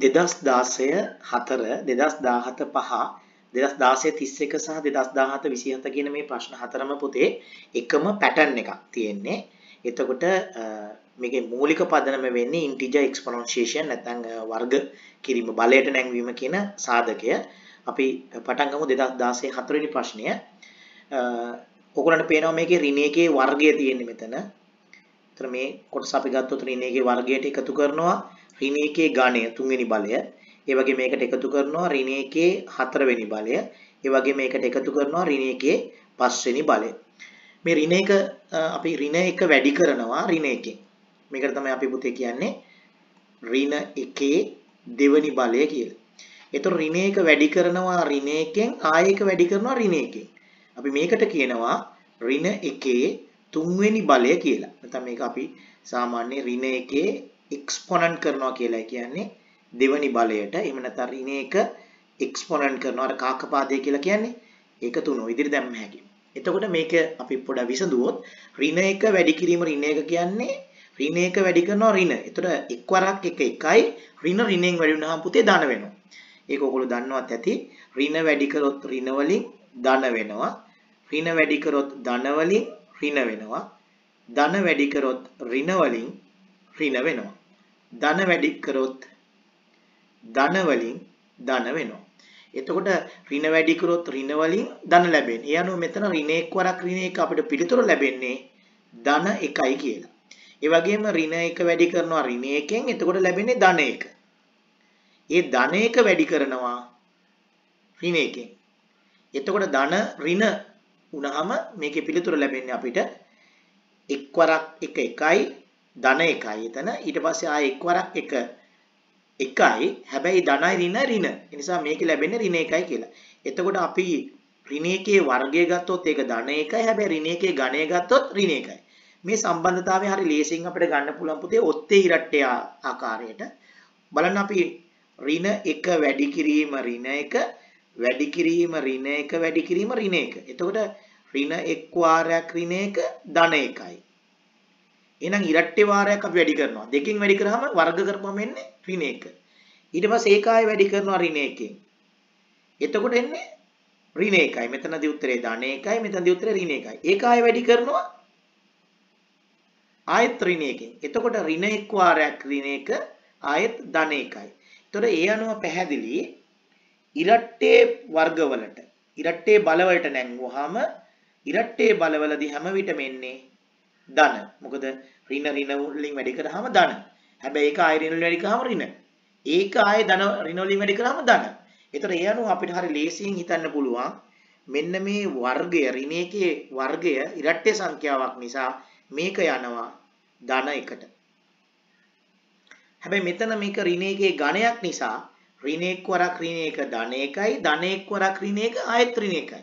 2016 4 2017 5 2016 31 සහ 2017 27 කියන මේ ප්‍රශ්න හතරම පුතේ එකම පැටර්න් එකක් තියෙන්නේ. එතකොට මේකේ මූලික පදනම වෙන්නේ integer exponentiation නැත්නම් වර්ග කිරීම බලයට නැංවීම කියන සාධකය. අපි පටන් ගමු 2016 හතරවෙනි ප්‍රශ්නය. ඔයගොල්ලන්ට පේනවා මේකේ ඍණ එකේ වර්ගය තියෙන්නේ මෙතන. එතන මේ කොටස අපි ගත්තොත් ඍණ එකේ වර්ගයට එකතු කරනවා ඍණ එකේ ඝණය තුන්වෙනි බලය. ඒ වගේ මේකට එකතු කරනවා ඍණ එකේ හතරවෙනි බලය. ඒ වගේ මේකට එකතු කරනවා ඍණ එකේ පස්වෙනි බලය. මේ ඍණ එක අපි ඍණ එක වැඩි කරනවා ඍණ එකෙන්. මේකට තමයි අපි පුතේ කියන්නේ ඍණ එකේ දෙවෙනි බලය කියලා. එතකොට ඍණ එක වැඩි කරනවා ඍණ එකෙන් ආයෙ එක වැඩි කරනවා ඍණ එකෙන්. අපි මේකට කියනවා ඍණ එකේ තුන්වෙනි බලය කියලා. නැත්නම් මේක අපි සාමාන්‍ය ඍණ එකේ එක්ස්පොනන්ට් කරනවා කියලා කියන්නේ දෙවෙනි බලයට. එහෙම නැත්නම් ඍණ එක එක්ස්පොනන්ට් කරනවා අර කාකපාදය කියලා කියන්නේ. ඒක තුන විදිහට දැම්ම හැකියි. එතකොට මේක අපි පොඩ්ඩක් විසඳුවොත් ඍණ එක වැඩි කිරීම ඍණ එක කියන්නේ ඍණ එක වැඩි කරනවා ඍණ. එතකොට එක්වරක් එක එකයි ඍණ ඍණෙන් වැඩි වුණාම පුතේ ධන වෙනවා. ඒක ඔයගොල්ලෝ දන්නවත් ඇති. ඍණ වැඩි කරොත් ඍණ වලින් ධන වෙනවා. ඍණ වැඩි කරොත් ධන වලින් ඍණ වෙනවා. ධන වැඩි කරොත් ඍණ වලින් ඍණ වෙනවා. ධන වැඩි කරොත් ධන වලින් ධන වෙනවා. එතකොට ඍණ වැඩි කරොත් ඍණ වලින් ධන ලැබෙන්නේ. ඒ අනුව මෙතන ඍණ එක් වරක් ඍණ එක අපිට පිළිතුර ලැබෙන්නේ ධන 1යි කියලා. ඒ වගේම ඍණ එක වැඩි කරනවා ඍණ එකෙන් එතකොට ලැබෙන්නේ ධන 1. ඒ ධන 1 වැඩි කරනවා ඍණ එකෙන්. එතකොට ධන ඍණ වුණාම මේකේ පිළිතුර ලැබෙන්නේ අපිට එක්වරක් එක එකයි ධන එකයි එතන ඊට පස්සේ ආයෙ එක්වරක් එක එකයි හැබැයි ධනයි ඍණ ඍණ. ඒ නිසා මේක ලැබෙන්නේ ඍණ එකයි කියලා. එතකොට අපි ඍණ එකේ වර්ගය ගත්තොත් ඒක ධන එකයි හැබැයි ඍණ එකේ ඝණය ගත්තොත් ඍණ එකයි. මේ සම්බන්ධතාවය හරි ලේසියෙන් අපිට ගන්න පුළුවන් පුතේ ඔත්තේ ඉරට්ටය ආකාරයට. බලන්න අපි ඍණ 1 වැඩි කිරීම ඍණ 1 වැඩි කිරීම ඍණ 1 වැඩි කිරීම ඍණ 1. එතකොට ඍණ එක් වාරයක් ඍණ 1 ධන 1යි. එහෙනම් ඉරට්ටේ වාරයක් අපි වැඩි කරනවා. දෙකෙන් වැඩි කරාම වර්ග කරපුවම එන්නේ ඍණ 1. ඊට පස්සේ ඒකාය වැඩි කරනවා ඍණ 1කින්. එතකොට එන්නේ ඍණ 1යි. මෙතනදී උත්තරේ ධන 1යි. මෙතනදී උත්තරේ ඍණ 1යි. ඒකාය වැඩි කරනවා ආයෙත් ඍණ 1කින්. එතකොට ඍණ 1 වාරයක් ඍණ 1 ආයෙත් ධන 1යි. එතකොට ඒ අනුව පැහැදිලි ඉරට්ටේ වර්ගවලට ඉරට්ටේ බලවලට නැංගුවාම ඉරට්ටේ බලවලදී හැම විටම එන්නේ ධන. මොකද ඍණ ඍණ වලින් වැඩි කරාම ධන. හැබැයි ඒක ආයෙ ඍණ වලින් වැඩි කරාම ඍණ. ඒක ආයෙ ධන ඍණ වලින් වැඩි කරාම ධන. ඒතර ඒ අනුව අපිට හරි ලේසියෙන් හිතන්න පුළුවන් මෙන්න මේ වර්ගය ඍණයකේ වර්ගය ඉරට්ටේ සංඛ්‍යාවක් නිසා මේක යනවා ධන එකට. හැබැයි මෙතන මේක ඍණ එකේ ඝණයක් නිසා ඍණ එක් වරක් ඍණ එක ධන එකයි ධන එක් වරක් ඍණ එක ආයත් ඍණ එකයි.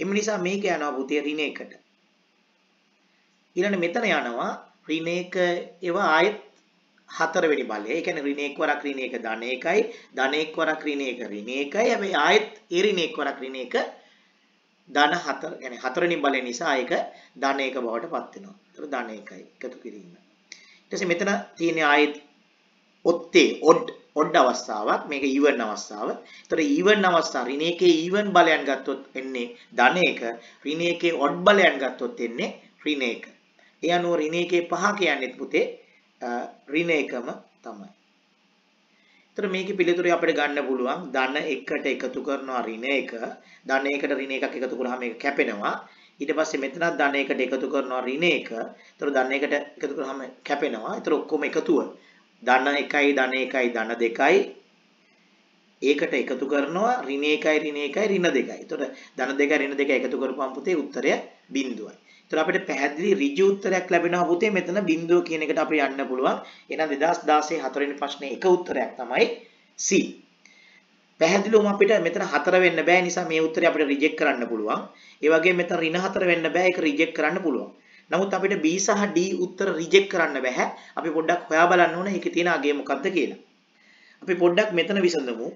එම නිසා මේක යනවා පුතේ ඍණ එකට. ඊළඟ මෙතන යනවා ඍණ එක ඒවා ආයත් හතරවෙනි බලය. ඒ කියන්නේ ඍණ එක් වරක් ර්ණ එක ධන එකයි, ධන එක් වරක් ර්ණ එක ඍණ එකයි. හැබැයි ආයෙත් ඒ ඍණ එක් වරක් ර්ණ එක ධන හතර يعني හතරවෙනි බලය නිසා ඒක ධන එක බවට පත් වෙනවා. ඒතර ධන එකයි එකතු කිරීම. ඊට පස්සේ මෙතන තියෙන ආයෙත් ඔත්තේ ඔඩ් ඔඩ් අවස්ථාවක් මේක ඊවන් අවස්ථාව. ඒතර ඊවන් අවස්ථාව ඍණ එකේ ඊවන් බලයන් ගත්තොත් එන්නේ ධන එක. ඍණ එකේ ඔඩ් බලයන් ගත්තොත් එන්නේ ඍණ එක. ඒ අනුව ඍණ එකේ පහ කියන්නේ පුතේ ඍණ එකම තමයි. ඒතර මේකේ පිළිතුරේ අපිට ගන්න පුළුවන් ධන එකට එකතු කරනවා ඍණ එක. ධන එකට ඍණ එකක් එකතු කරාම මේක කැපෙනවා. ඊට පස්සේ මෙතනත් ධන එකට එකතු කරනවා ඍණ එක. ඒතර ධන එකට එකතු කරාම කැපෙනවා. ඒතර ඔක්කොම එකතුව ධන 1යි ධන 1යි ධන 2යි ඒකට එකතු කරනවා ඍණ 1යි ඍණ 1යි ඍණ 2යි. ඒතර ධන 2යි ඍණ 2යි එකතු කරපුවම පුතේ උත්තරය බිඳුවයි. ඒතර අපිට පැහැදිලි ඍජු උත්තරයක් ලැබෙනවා පුතේ මෙතන බිඳුව කියන එකට අපිට යන්න පුළුවන්. එහෙනම් 2016 හතරවෙනි ප්‍රශ්නේ එක උත්තරයක් තමයි C. පැහැදිලිවම අපිට මෙතන හතර වෙන්න බෑ නිසා මේ උත්තරය අපිට රිජෙක්ට් කරන්න පුළුවන්. ඒ වගේම මෙතන ඍණ හතර වෙන්න බෑ ඒක රිජෙක්ට් කරන්න පුළුවන්. නමුත් අපිට B සහ D උත්තර රිජෙක්ට් කරන්න බෑ. අපි පොඩ්ඩක් හොයා බලන්න ඕනේ ඒකේ තියෙන අගය මොකක්ද කියලා. අපි පොඩ්ඩක් මෙතන විසඳමු.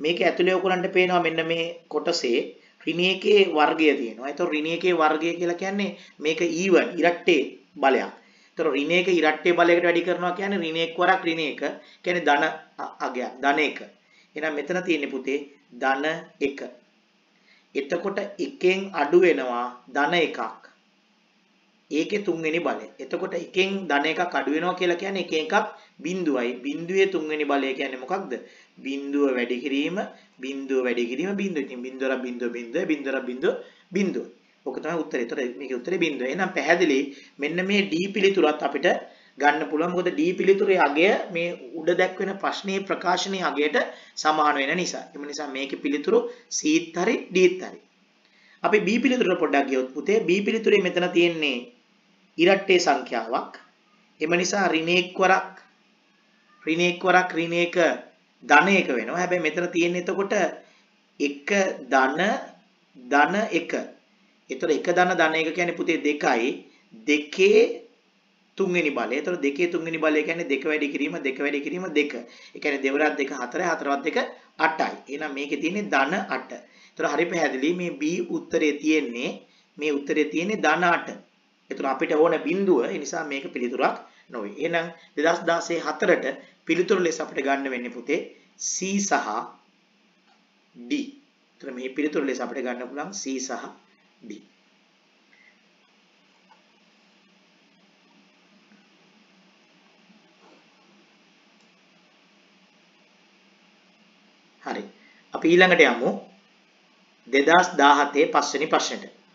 මේක ඇතුලේ ඔයගලන්ට පේනවා මෙන්න මේ කොටසේ ඍණයකේ වර්ගය තියෙනවා. ඒතකොට ඍණයකේ වර්ගය කියලා කියන්නේ මේක ඊවන් ඉරට්ටේ බලයක්. ඒතර ඍණ එක ඉරට්ටේ බලයකට වැඩි කරනවා කියන්නේ ඍණ එක් වරක් ඍණ එක කියන්නේ ධන අගයක් ධන එක. එහෙනම් මෙතන තියෙන්නේ පුතේ ධන එක. එතකොට එකෙන් අඩු වෙනවා ධන එකක්. ඒකේ තුන්වෙනි බලය. එතකොට එකෙන් ධන එකක් අඩු වෙනවා කියලා කියන්නේ එක එකක් බිඳුවයි. බිඳුවේ තුන්වෙනි බලය කියන්නේ මොකක්ද? බිඳුව වැඩි කිරීම, බිඳුව වැඩි කිරීම, බිඳුව. ඉතින් බිඳුවර බිඳුව බිඳුව, බිඳුවර බිඳුව බිඳුව. ඔක තමයි උත්තරේ. ඒතර මේකේ උත්තරේ බිඳුව. එහෙනම් පැහැදිලි මෙන්න මේ D පිළිතුරත් අපිට ගන්න පුළුවන්. මොකද D පිළිතුරේ අගය මේ උඩ දැක්වෙන ප්‍රශ්නයේ ප්‍රකාශනයේ අගයට සමාන වෙන නිසා. එම නිසා මේකේ පිළිතුරු Cත් හරි Dත් හරි. අපි B පිළිතුරට පොඩ්ඩක් ගියොත් පුතේ B පිළිතුරේ මෙතන තියෙන්නේ ඉරට්ටේ සංඛ්‍යාවක්. එම නිසා ඍණේක් වරක් ඍණේක් වරක් ඍණේක ධනයක වෙනවා. හැබැයි මෙතන තියෙන්නේ එතකොට එක ධන ධන එක එතකොට එක ධන ධන එක කියන්නේ පුතේ දෙකයි දෙකේ තුන්වෙනි බලය. එතකොට දෙකේ තුන්වෙනි බලය කියන්නේ දෙක වැඩි කිරීම දෙක වැඩි කිරීම දෙක. ඒ කියන්නේ දෙවරක් දෙක හතරයි හතරවත් දෙක 8යි. එහෙනම් මේකේ තියෙන්නේ ධන 8. එතකොට හරි පැහැදිලි මේ B උත්තරේ තියෙන්නේ මේ උත්තරේ තියෙන්නේ ධන 8. එතකොට අපිට ඕන බිඳුව ඒ නිසා මේක පිළිතුරක් නොවේ. එහෙනම් 2016 4ට පිළිතුරු ලෙස අපිට ගන්න වෙන්නේ පුතේ C සහ D. එතකොට මේ පිළිතුරු ලෙස අපිට ගන්න පුළුවන් C සහ D. හරි. අපි ඊළඟට යමු 2017 පස්වෙනි ප්‍රශ්නෙට.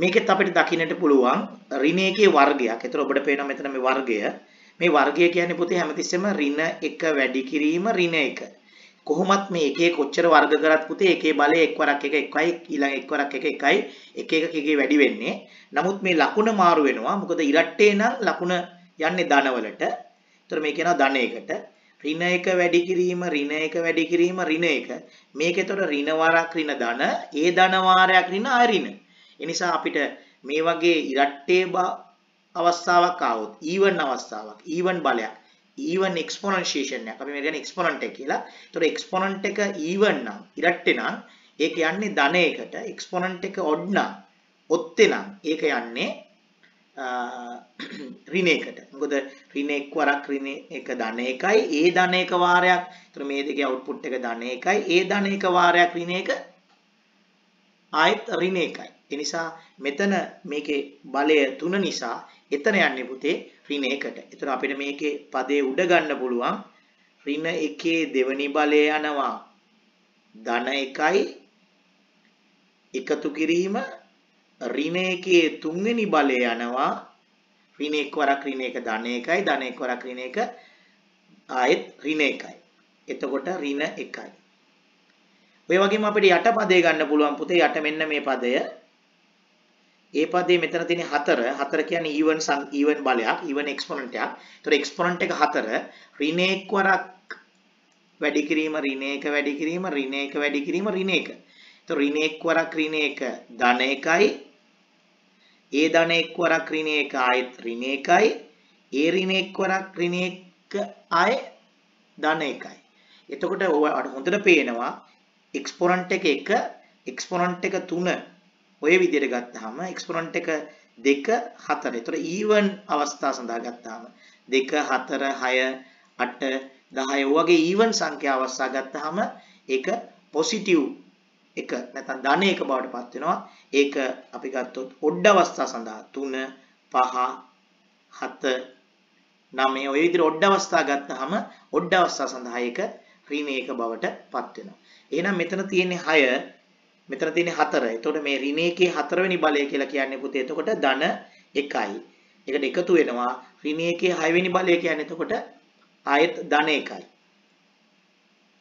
මේකෙත් අපිට දකින්නට පුළුවන් ඍණයකේ වර්ගයක්. ඒතර ඔබට පේනවා මෙතන මේ වර්ගය. මේ වර්ගය කියන්නේ පුතේ හැමතිස්සෙම ඍණ එක වැඩි කිරීම ඍණ එක. කොහොමත් මේ එකේ කොච්චර වර්ග කරත් පුතේ එකේ බලය එක්වරක් එක එකයි ඊළඟ එක්වරක් එක එකයි එක එක එකේ වැඩි වෙන්නේ. නමුත් මේ ලකුණ මාරු වෙනවා. මොකද ඉරට්ටේ නම් ලකුණ යන්නේ ධනවලට. ඒතර මේ කියනවා ධනයකට. ඍණ එක වැඩි කිරීම ඍණ එක වැඩි කිරීම ඍණ එක. මේකේතොර ඍණ වාරක් ඍණ ධන, ඒ ධන වාරයක් ඍණ අරිණ. ඒ නිසා අපිට මේ වගේ ඉරට්ටේ අවස්ථාවක් ආවොත් ඊවන් අවස්ථාවක් ඊවන් බලයක් even exponentiation එකක්. අපි මේ කියන්නේ exponent එක කියලා. ඒතකොට exponent එක even නම් ඉරට්ටේ නම් ඒක යන්නේ ධනයකට. exponent එක odd නම් ඔත්තේ නම් ඒක යන්නේ ඍණයකට. මොකද ඍණ එක් වරක් ඍණ එක ධන එකයි ඒ ධන එක වාරයක්. ඒතර මේ දෙකේ output එක ධන එකයි ඒ ධන එක වාරයක් ඍණ එක ආයත් ඍණ එකයි. ඒ නිසා මෙතන මේකේ බලය 3 නිසා එතන යන්නේ පුතේ ඍණ එකට. එතන අපිට මේකේ පදේ උඩ ගන්න පුළුවන් ඍණ එකේ දෙවනි බලය යනවා ධන එකයි එකතු කිරීම ඍණ එකේ තුන්වෙනි බලය යනවා ඍණ එක් වරක් ඍණ එක ධන එකයි ධන එක් වරක් ඍණ එක ආයෙත් ඍණ එකයි. එතකොට ඍණ එකයි. ඔය වගේම අපිට යට පදේ ගන්න පුළුවන් පුතේ යට මෙන්න මේ පදය ඒ පදේ මෙතන තියෙන 4 4 කියන්නේ even සම් even බලයක් even exponent එකක්. ඒතර exponent එක 4 ඍණ එක් වරක් වැඩි කිරීම ඍණ එක වැඩි කිරීම ඍණ එක වැඩි කිරීම ඍණ එක. ඒතර ඍණ එක් වරක් ඍණ එක ධන එකයි. ඒ ධන එක් වරක් ඍණ එක ආයෙත් ඍණ එකයි. ඒ ඍණ එක් වරක් ඍණ එක ආයෙ ධන එකයි. එතකොට හොඳට පේනවා exponent එක 1 exponent එක 3 ඔය විදිහට ගත්තාම එක්ස්පොනන්ට් එක 2 4. ඒතර ඊවන් අවස්ථා සඳහා ගත්තාම 2 4 6 8 10 වගේ ඊවන් සංඛ්‍යා අවස්ථා ගත්තාම ඒක පොසිටිව් එක නැත්නම් ධන එක බවට පත් වෙනවා. ඒක අපි ගත්තොත් ඔඩ් අවස්ථා සඳහා 3 5 7 9 ඔය විදිහට ඔඩ් අවස්ථා ගත්තාම ඔඩ් අවස්ථා සඳහා ඒක ඍණ එක බවට පත් වෙනවා. එහෙනම් මෙතන තියෙන්නේ 6 මෙතන තියෙන්නේ 4. එතකොට මේ ඍණයේකේ හතරවෙනි බලය කියලා කියන්නේ පුතේ එතකොට ධන 1යි. ඒකට එකතු වෙනවා ඍණයේකේ 6 වෙනි බලය කියන්නේ එතකොට ආයෙත් ධන 1යි.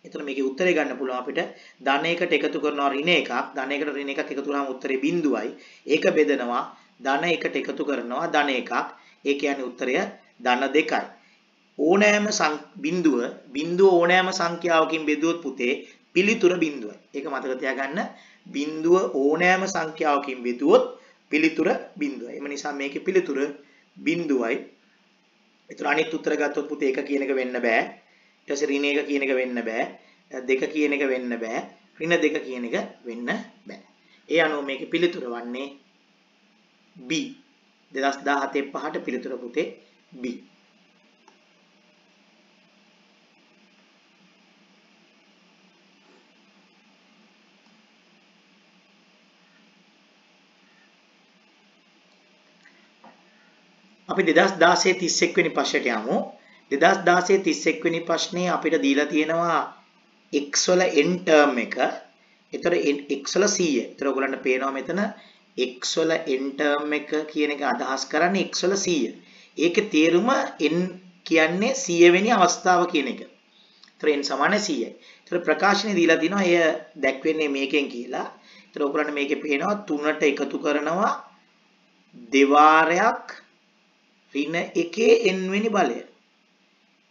එතන මේකේ උත්තරේ ගන්න පුළුවන් අපිට ධන එකට එකතු කරනවා ඍණ එකක් ධන එකට ඍණ එකක් එකතු කරාම උත්තරේ බිඳුවයි. ඒක බෙදනවා ධන එකට එකතු කරනවා ධන එකක්. ඒ කියන්නේ උත්තරය ධන 2යි. ඕනෑම බිඳුව බිඳුව ඕනෑම සංඛ්‍යාවකින් බෙදුවොත් පුතේ පිළිතුර බිඳුවයි. ඒක මතක තියාගන්න. බිඳුව ඕනෑම සංඛ්‍යාවකින් බෙදුවොත් පිළිතුර බිඳුවයි. එම නිසා මේකේ පිළිතුර බිඳුවයි. ඒතර අනිත් උත්තර ගත්තොත් පුතේ එක කියන එක වෙන්න බෑ. ඊට පස්සේ ඍණ එක කියන එක වෙන්න බෑ. දෙක කියන එක වෙන්න බෑ. ඍණ දෙක කියන එක වෙන්න බෑ. ඒ අනුව මේකේ පිළිතුර වන්නේ B. 2017 පහට පිළිතුර පුතේ B. අපි 2016 31 වෙනි ප්‍රශ්නයට යමු. 2016 31 වෙනි ප්‍රශ්නේ අපිට දීලා තියෙනවා x වල n term එක. ඒතර x වල 100. ඒතර ඔයගොල්ලන්ට පේනවා මෙතන x වල n term එක කියන එක අදහස් කරන්නේ x වල 100. ඒකේ තේරුම n කියන්නේ 100 වෙනි අවස්ථාව කියන එක. ඒතර n සමාන 100යි. ඒතර ප්‍රකාශනය දීලා තිනවා එය දැක්වෙන්නේ මේකෙන් කියලා. ඒතර ඔයගොල්ලන්ට මේකේ පේනවා 3ට එකතු කරනවා දෙවාරයක් ඍණ එකේ n වෙනි බලය.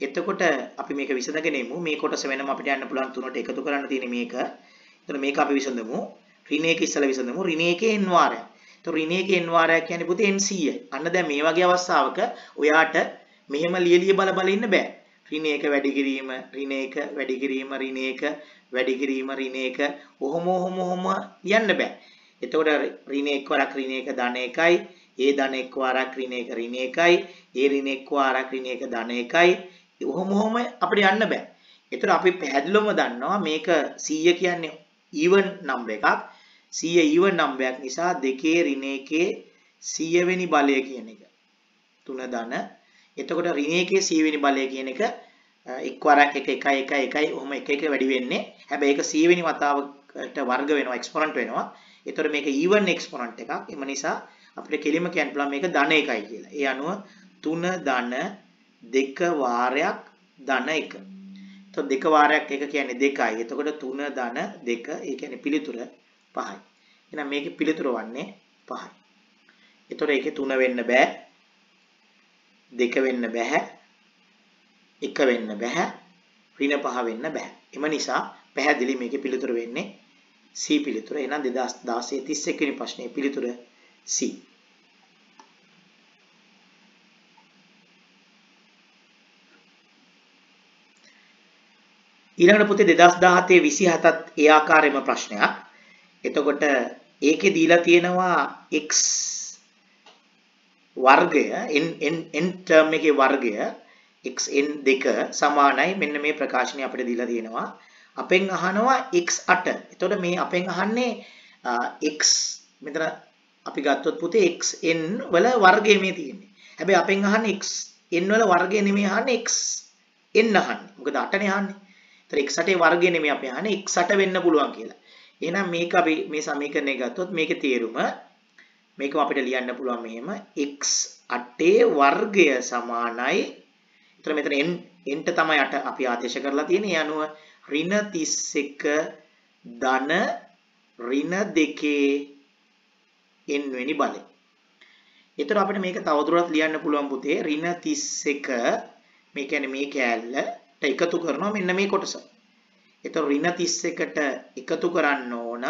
එතකොට අපි මේක විසඳගෙන ඉමු. මේ කොටස වෙනම අපිට යන්න පුළුවන් තුනට එකතු කරන්න තියෙන මේක. එතකොට මේක අපි විසඳමු. ඍණ එක ඉස්සලා විසඳමු. ඍණ එකේ n වාරයක්. එතකොට ඍණ එකේ n වාරයක් කියන්නේ පුතේ n 100යි. අන්න දැන් මේ වගේ අවස්ථාවක ඔයාට මෙහෙම ලියලිය බල බල ඉන්න බෑ. ඍණ එක වැඩි කිරීම, ඍණ එක වැඩි කිරීම, ඍණ එක වැඩි කිරීම, ඍණ එක ඔහොම ඔහොම ඔහොම යන්න බෑ. එතකොට ඍණ එක් වරක් ඍණ එක ධන එකයි ඒ ධන එක්ක වාරක් ඍණ එක ඍණ එකයි ඒ ඍණ එක්ක වාරක් ඍණ එක ධන එකයි ඔහොම ඔහොම අපිට යන්න බෑ. ඒතර අපි පැහැදිලිවම දන්නවා මේක 100 කියන්නේ even number එකක්. 100 even number එකක් නිසා දෙකේ ඍණ එකේ 100 වෙනි බලය කියන එක. තුන ධන. එතකොට ඍණ එකේ 100 වෙනි බලය කියන එක එක් වරක් එක 1 1 1 ඔහොම එක එක වැඩි වෙන්නේ. හැබැයි ඒක 100 වෙනි වතාවකට වර්ග වෙනවා එක්ස්පොනන්ට් වෙනවා. එතකොට මේක even එක්ස්පොනන්ට් එකක්. එම නිසා අපිට කෙලිම කියන්න පුළුවන් මේක ධන එකයි කියලා. ඒ අනුව 3 ධන 2 වාරයක් ධන 1. එතකොට දෙක වාරයක් එක කියන්නේ 2යි. එතකොට 3 ධන 2 ඒ කියන්නේ පිළිතුර 5යි. එහෙනම් මේකේ පිළිතුර වන්නේ 5යි. එතකොට ඒකේ 3 වෙන්න බෑ. 2 වෙන්න බෑ. 1 වෙන්න බෑ. ඍණ 5 වෙන්න බෑ. එම නිසා පැහැදිලි මේකේ පිළිතුර වෙන්නේ C පිළිතුර. එහෙනම් 2016 31 වෙනි ප්‍රශ්නේ පිළිතුර C. ඊළඟට පුතේ 2017 27ත් ඒ ආකාරයෙන්ම ප්‍රශ්නයක්. එතකොට ඒකේ දීලා තියෙනවා x වර්ගය n n n term එකේ වර්ගය xn දෙක සමානයි මෙන්න මේ ප්‍රකාශනය අපිට දීලා තියෙනවා. අපෙන් අහනවා x8. එතකොට මේ අපෙන් අහන්නේ x මෙතන අපි ගත්තොත් පුතේ xn වල වර්ගය මේ තියෙන්නේ. හැබැයි අපෙන් අහන්නේ xn වල වර්ගය නෙමෙයි අහන්නේ x n අහන්නේ. මොකද 8නේ අහන්නේ. ඒතර x8 වර්ගය නෙමෙයි අපි අහන්නේ x8 වෙන්න පුළුවන් කියලා. එහෙනම් මේක අපි මේ සමීකරණය ගත්තොත් මේකේ තේරුම මේකම අපිට ලියන්න පුළුවන් මෙහෙම x8 වර්ගය සමානයි. ඒතර මෙතන n n ට තමයි 8 අපි ආදේශ කරලා තියෙන්නේ. ඒ අනුව ඍණ 31 ධන ඍණ 2 n වෙනි බලය. ඒතර අපිට මේක තවදුරටත් ලියන්න පුළුවන් පුතේ ඍණ 31 මේ කියන්නේ මේ කෑල්ලට එකතු කරනවා මෙන්න මේ කොටස. ඒතර ඍණ 31ට එකතු කරන්න ඕන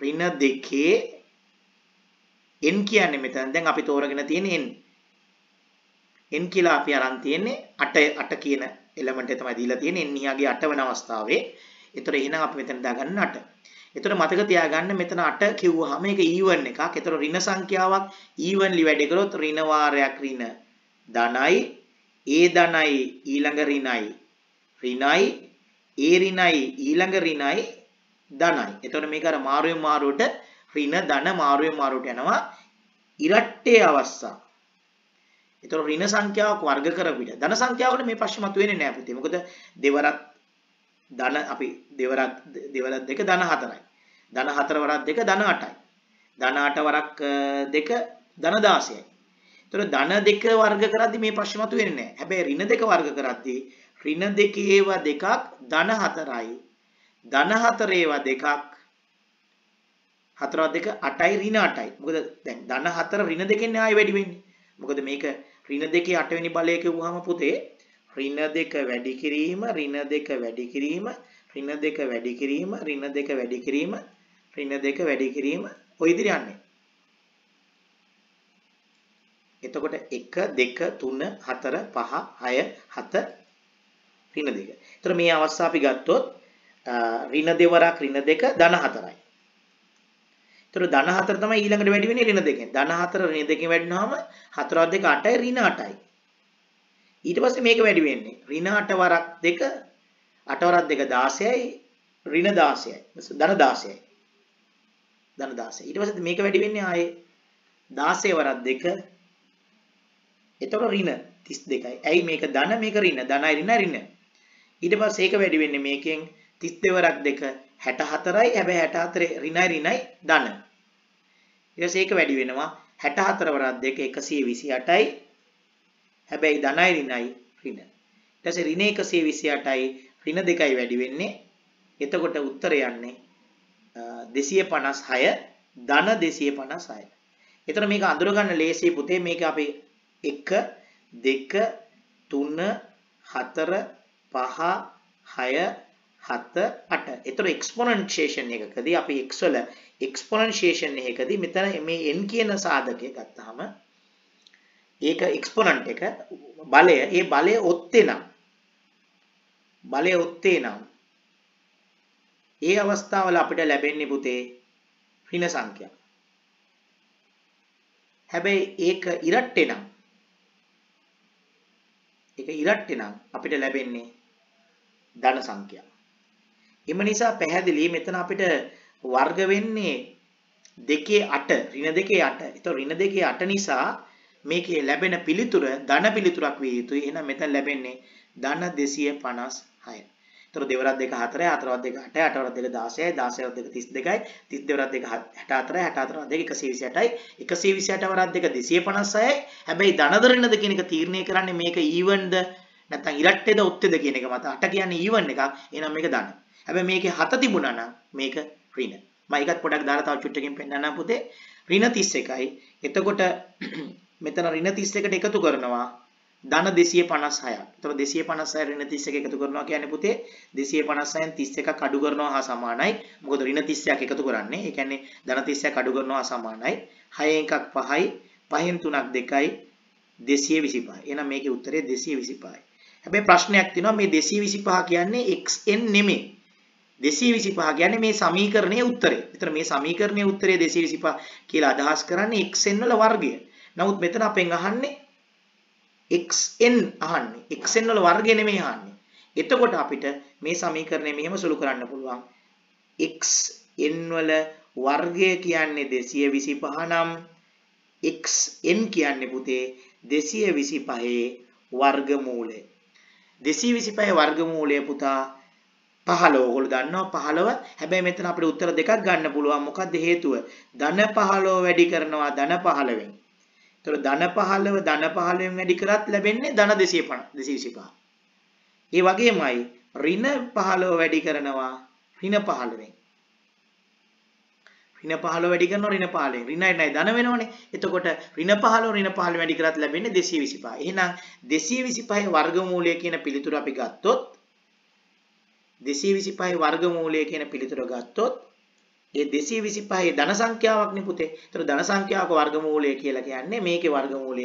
ඍණ 2 n කියන්නේ මෙතන දැන් අපි තෝරගෙන තියෙන n. n කියලා අපි අරන් තියෙන්නේ 8 8 කියන එලමන්ට් එක තමයි දීලා තියෙන්නේ n ඊයාගේ 8 වෙන අවස්ථාවේ. ඒතර එහෙනම් අපි මෙතන දාගන්න 8. එතකොට මතක තියාගන්න මෙතන 8 කිව්වහම ඒක even එකක්. එතකොට ඍණ සංඛ්‍යාවක් evenly වැඩි කරොත් ඍණ වාරයක් ඍණ ධනයි ඒ ධනයි ඊළඟ ඍණයි ඍණයි ඒ ඍණයි ඊළඟ ඍණයි ධනයි. එතකොට මේක අර මාරුවෙන් මාරුවට ඍණ ධන මාරුවෙන් මාරුවට යනවා ඉරට්ටේ අවස්ථාව. එතකොට ඍණ සංඛ්‍යාවක් වර්ග කරපිට ධන සංඛ්‍යාවකට මේ ප්‍රශ්න මතුවෙන්නේ නැහැ පුතේ. මොකද දෙවරක් ධන අපි දෙවරක් දෙවරක් දෙක ධන 4යි. ධන 4 වරක් දෙක ධන 8යි. ධන 8 වරක් දෙක ධන 16යි. ඒතර ධන දෙක වර්ග කරද්දී මේ ප්‍රශ්න මතුවෙන්නේ නැහැ. හැබැයි ඍණ දෙක වර්ග කරද්දී ඍණ දෙකේ ඒවා දෙකක් ධන 4යි. ධන 4 ඒවා දෙකක් හතරවත් දෙක 8යි ඍණ 8යි. මොකද දැන් ධන 4 ඍණ දෙකෙන් ආයෙ වැඩි වෙන්නේ. මොකද මේක ඍණ දෙකේ 8 වෙනි බලය කිව්වහම පුතේ ඍණ දෙක වැඩි කිරීම ඍණ දෙක වැඩි කිරීම ඍණ දෙක වැඩි කිරීම ඍණ දෙක වැඩි කිරීම ඍණ දෙක වැඩි කිරීම ඔය ඉදිරිය යන්නේ. එතකොට 1 2 3 4 5 6 7 ඍණ දෙක. ඒතර මේ අවස්ථාව අපි ගත්තොත් ඍණ දෙවරක් ඍණ දෙක ධන 4යි. ඒතර ධන 4 තමයි ඊළඟට වැඩි වෙන්නේ ඍණ දෙකෙන්. ධන 4 ඍණ දෙකෙන් වැඩිනවම 4 2 8යි ඍණ 8යි. ඊට පස්සේ මේක වැඩි වෙන්නේ ඍණ 8 වරක් 2 8 වරක් 2 16යි ඍණ 16යි. ධන 16යි. ධන 16. ඊට පස්සේ මේක වැඩි වෙන්නේ ආයේ 16 වරක් 2 එතකොට ඍණ 32යි. ඇයි මේක ධන මේක ඍණ ධනයි ඍණ ඍණ. ඊට පස්සේ ඒක වැඩි වෙන්නේ මේකෙන් 32 වරක් 2 64යි හැබැයි 64 ඍණයි ඍණයි ධන. ඊට පස්සේ ඒක වැඩි වෙනවා 64 වරක් 2 128යි හැබැයි ධනයි ඍණයි ඍණ. ඊට පස්සේ ඍණ 128යි ඍණ දෙකයි වැඩි වෙන්නේ. එතකොට උත්තර යන්නේ 256 ධන 256. එතන මේක අඳුර ගන්න ලේසි පුතේ මේක අපි 1 2 3 4 5 6 7 8. ඒතර එක්ස්පොනන්ෂියේෂන් එකකදී අපි x වල එක්ස්පොනන්ෂියේෂන් එකකදී මෙතන මේ n කියන සාධකය ගත්තාම ඒක එක්ස්පොනන්ට් එක බලය ඒ බලය ඔත්තේ නම් බලය ඔත්තේ නම් ඒ අවස්ථාවල අපිට ලැබෙන්නේ පුතේ ඍණ සංඛ්‍යා. හැබැයි ඒක ඉරට්ටේ නම් ඒක ඉරට්ටේ නම් අපිට ලැබෙන්නේ ධන සංඛ්‍යා. එම නිසා පැහැදිලි මෙතන අපිට වර්ග වෙන්නේ දෙකේ 8 ඍණ දෙකේ 8. ඒතකොට ඍණ දෙකේ 8 නිසා මේකේ ලැබෙන පිළිතුර ධන පිළිතුරක් විය යුතුයි. එහෙනම් මෙතන ලැබෙන්නේ ධන 256. ඒතර දෙවරක් දෙක 4යි, හතරවක් දෙක 8යි, අටවරක් දෙක 16යි, 16වක් දෙක 32යි, 32වරක් දෙක 64යි, 64වරක් දෙක 128යි, 128 වරක් දෙක 256යි. හැබැයි ධනද ඍණද කියන එක තීරණය කරන්නේ මේක ඊවන්ද නැත්නම් ඉරට්ටේද ඔත්තේද කියන එක මත. 8 කියන්නේ ඊවන් එකක්. එහෙනම් මේක ධන. හැබැයි මේකේ 7 තිබුණා නම් මේක ඍණ. මම ඒකත් පොඩක් දාලා තව චුට්ටකින් පෙන්නන්නම් පුතේ. ඍණ 31යි. එතකොට මෙතන ඍණ 31ට එකතු කරනවා ධන 256ක්. එතකොට 256 ඍණ 31 එකතු කරනවා කියන්නේ පුතේ 256න් 31ක් අඩු කරනවා හා සමානයි. මොකද ඍණ 30ක් එකතු කරන්නේ. ඒ කියන්නේ ධන 30ක් අඩු කරනවා සමානයි. 6න් එකක් 5යි, 5න් 3ක් 2යි 225. එහෙනම් මේකේ උත්තරේ 225යි. හැබැයි ප්‍රශ්නයක් තියෙනවා මේ 225 කියන්නේ xn නෙමෙයි. 225 කියන්නේ මේ සමීකරණයේ උත්තරේ. ඒතර මේ සමීකරණයේ උත්තරේ 225 කියලා අදහස් කරන්නේ xn වල වර්ගය. නමුත් මෙතන අපෙන් අහන්නේ xn අහන්නේ. xn වල වර්ගය නෙමෙයි අහන්නේ. එතකොට අපිට මේ සමීකරණය මෙහෙම සුළු කරන්න පුළුවන්. xn වල වර්ගය කියන්නේ 225 නම් xn කියන්නේ පුතේ 225 වර්ගමූලය. 225 වර්ගමූලය පුතා 15 ඔයගොල්ලෝ දන්නවා. 15 හැබැයි මෙතන අපිට උත්තර දෙකක් ගන්න පුළුවන්. මොකක්ද හේතුව? ධන 15 වැඩි කරනවා ධන 15ෙන් ඒතර ධන 15 ධන 15ෙන් වැඩි කරත් ලැබෙන්නේ ධන 250 225 ඒ වගේමයි ඍණ 15 වැඩි කරනවා ඍණ 15ෙන් ඍණ 15 වැඩි කරනවා ඍණ 15ෙන් ඍණයි නයි ධන වෙනවනේ එතකොට ඍණ 15 ඍණ 15 වැඩි කරත් ලැබෙන්නේ 225 එහෙනම් 225 වර්ගමූලය කියන පිළිතුර අපි ගත්තොත් 225 වර්ගමූලය කියන පිළිතුර ගත්තොත් ඒ 225 ධන සංඛ්‍යාවක් නේ පුතේ. ඒතර ධන සංඛ්‍යාවක වර්ගමූලය කියලා කියන්නේ මේකේ වර්ගමූලය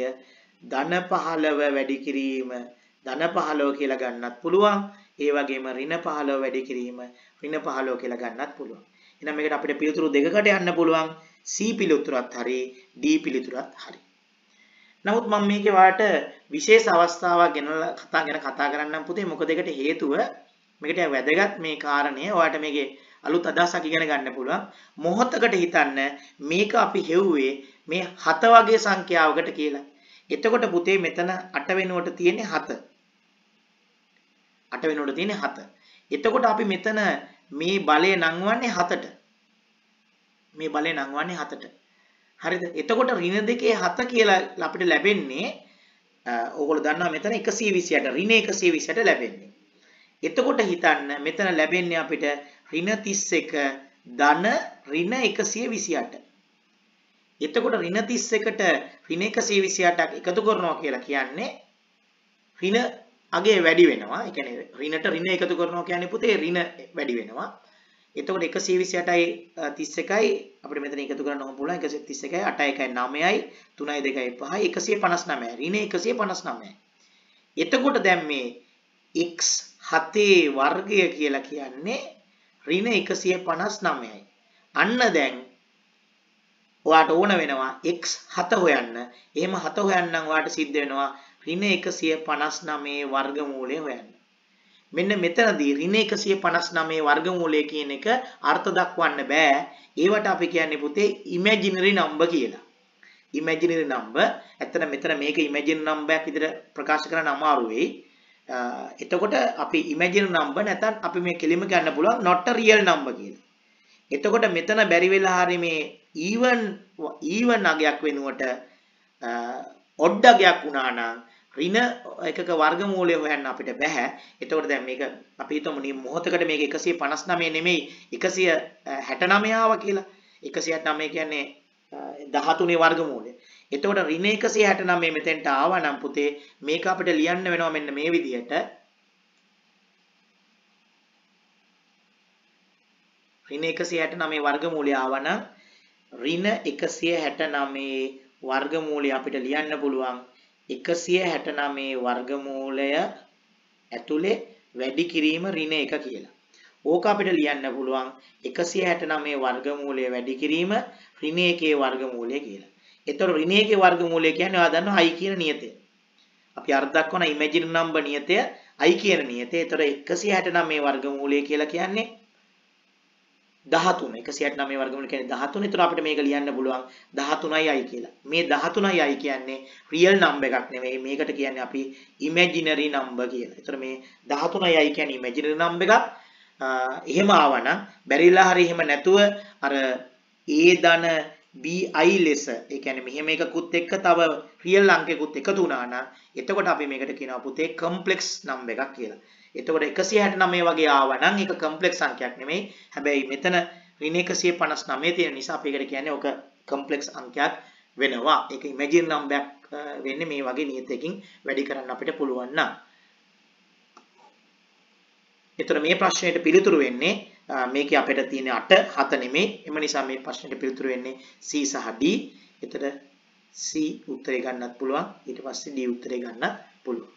ධන 15 වැඩි කිරීම ධන 15 කියලා ගන්නත් පුළුවන්. ඒ වගේම ඍණ 15 වැඩි කිරීම ඍණ 15 කියලා ගන්නත් පුළුවන්. එහෙනම් මේකට අපිට පිළිතුරු දෙකකට යන්න පුළුවන්. C පිළිතුරත් හරි D පිළිතුරත් හරි. නමුත් මම මේකේ වාට විශේෂ අවස්ථාවක් ගෙනලා කතා ගැන කතා කරන්නම් පුතේ. මොකද ඒකට හේතුව මේකට වැදගත් මේ කාරණය. ඔයාලට මේකේ අලුත් අදහසක් ඉගෙන ගන්න පුළුවන්. මොහොතකට හිතන්න මේක අපි හෙව්වේ මේ 7 වගේ සංඛ්‍යාවකට කියලා. එතකොට පුතේ මෙතන 8 වෙනුවට තියෙන්නේ 7. 8 වෙනුවට තියෙන්නේ 7. එතකොට අපි මෙතන මේ බලය නංවන්නේ 7ට. මේ බලය නංවන්නේ 7ට. හරිද? එතකොට ඍණ දෙකේ 7 කියලා අපිට ලැබෙන්නේ ඕගොල්ලෝ දන්නවා මෙතන 128 ඍණ 128 ලැබෙන්නේ. එතකොට හිතන්න මෙතන ලැබෙන්නේ අපිට ඍණ 31 ධන ඍණ 128. එතකොට ඍණ 31ට ඍණ 128ක් එකතු කරනවා කියලා කියන්නේ ඍණ අගේ වැඩි වෙනවා. ඒ කියන්නේ ඍණට ඍණ එකතු කරනවා කියන්නේ පුතේ ඍණ වැඩි වෙනවා. එතකොට 128යි 31යි අපිට මෙතන එකතු කරන්න ඕන පුළුවන් 131යි 8යි 9යි 3යි 2යි 5යි 159යි ඍණ 159යි. එතකොට දැන් මේ x 7 වර්ගය කියලා කියන්නේ ඍණ 159යි. අන්න දැන් ඔයාට ඕන වෙනවා x 7 හොයන්න. එහෙම 7 හොයන්නම් ඔයාට සිද්ධ වෙනවා ඍණ 159 වර්ගමූලය හොයන්න. මෙන්න මෙතනදී ඍණ 159 වර්ගමූලය කියන එක අර්ථ දක්වන්න බෑ. ඒවට අපි කියන්නේ පුතේ ඉමේජිනරි නම්බර් කියලා. ඉමේජිනරි නම්බර් ඇත්තට මෙතන මේක ඉමේජිනරි නම්බරයක් විදිහට ප්‍රකාශ කරන්න අමාරු වෙයි. එතකොට අපි ඉමේජිනරි නම්බර් නැත්නම් අපි මේ කෙලිම ගන්න පුළුවන් not a real number කියලා. එතකොට මෙතන බැරි වෙලා හරි මේ even even අගයක් වෙනුවට ඔඩ් අගයක් වුණා නම් ඍණ එකක වර්ගමූලය හොයන්න අපිට බෑ. එතකොට දැන් මේක අපි හිතමු මොහොතකට මේක 159 නෙමෙයි 169 ආවා කියලා. 169 කියන්නේ 13 වර්ගමූලය. එතකොට ඍණ 169 මෙතෙන්ට ආවා නම් පුතේ මේක අපිට ලියන්න වෙනවා මෙන්න මේ විදිහට. ඍණ 169 වර්ගමූලය ආවා නම් ඍණ 169 වර්ගමූලය අපිට ලියන්න පුළුවන් 169 වර්ගමූලය ඇතුලේ වැඩි කිරීම ඍණ 1 කියලා. ඕක අපිට ලියන්න පුළුවන් 169 වර්ගමූලය වැඩි කිරීම ඍණ 1 වර්ගමූලය කියලා. එතකොට ඍණ 1 වර්ගමූලය කියන්නේ ඔයා දන්නවා i කියන නියතය. අපි අර්ථ දක්වන ඉමේජිනරි නම්බර් නියතය i කියන නියතය. එතකොට 169 වර්ගමූලය කියලා කියන්නේ 13 169 වර්ගමූල කියන්නේ 13. ඒතර අපිට මේක ලියන්න පුළුවන් 13යි කියලා. මේ 13යි කියන්නේ රියල් නම්බර් එකක් නෙවෙයි. මේකට කියන්නේ අපි ඉමේජිනරි නම්බර් කියලා. ඒතර මේ 13යි කියන්නේ ඉමේජිනරි නම්බර් එකක්. එහෙම ආවනම් බැරිලා හරි එහෙම නැතුව අර A ධන bi ලෙස ඒ කියන්නේ මෙහෙම එකකුත් එක්ක තව රියල් අංකයකුත් එකතු වුණා නම් එතකොට අපි මේකට කියනවා පුතේ කම්ප්ලෙක්ස් නම්බර් එකක් කියලා. එතකොට 169 වගේ ආවා නම් ඒක කම්ප්ලෙක්ස් අංකයක් නෙමෙයි. හැබැයි මෙතන ඍණ 159 තියෙන නිසා අපි ඒකට කියන්නේ ඔක කම්ප්ලෙක්ස් අංකයක් වෙනවා. ඒක ඉමේජින් නම්බරයක් වෙන්නේ මේ වගේ නියතයකින් වැඩි කරන්න අපිට පුළුවන් නම්. එතකොට මේ ප්‍රශ්නෙට පිළිතුරු වෙන්නේ මේකේ අපිට තියෙන 8 7 නෙමෙයි. එම නිසා මේ ප්‍රශ්නෙට පිළිතුරු වෙන්නේ C සහ D. එතකොට C උත්තරේ ගන්නත් පුළුවන්. ඊට පස්සේ D උත්තරේ ගන්නත් පුළුවන්.